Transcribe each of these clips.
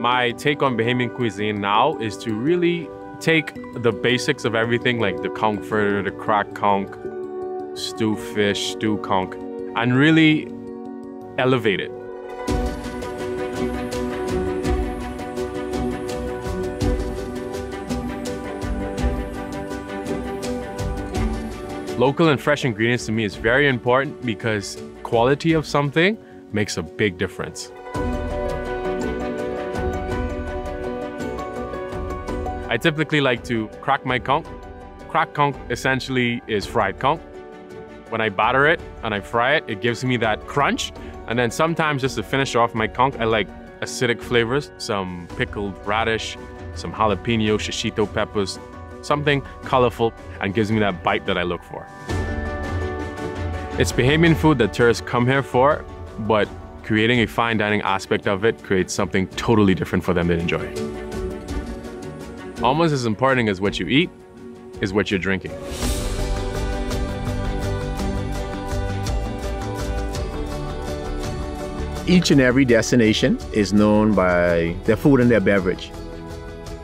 My take on Bahamian cuisine now is to really take the basics of everything like the conch fritter, the crack conch, stew fish, stew conch, and really elevate it. Local and fresh ingredients to me is very important because quality of something makes a big difference. I typically like to crack my conch. Crack conch essentially is fried conch. When I batter it and I fry it, it gives me that crunch. And then sometimes just to finish off my conch, I like acidic flavors, some pickled radish, some jalapeno, shishito peppers, something colorful and gives me that bite that I look for. It's Bahamian food that tourists come here for, but creating a fine dining aspect of it creates something totally different for them to enjoy. Almost as important as what you eat is what you're drinking. Each and every destination is known by their food and their beverage.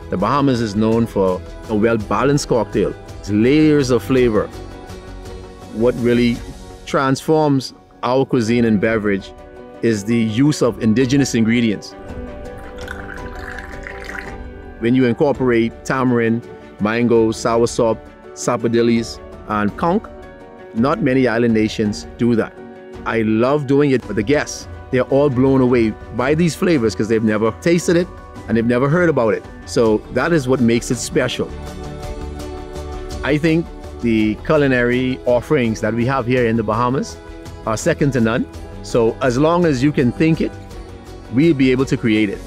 The Bahamas is known for a well-balanced cocktail. It's layers of flavor. What really transforms our cuisine and beverage is the use of indigenous ingredients. When you incorporate tamarind, mango, soursop, sapodillies, and conch, not many island nations do that. I love doing it for the guests. They're all blown away by these flavors because they've never tasted it and they've never heard about it. So that is what makes it special. I think the culinary offerings that we have here in the Bahamas are second to none. So as long as you can think it, we'll be able to create it.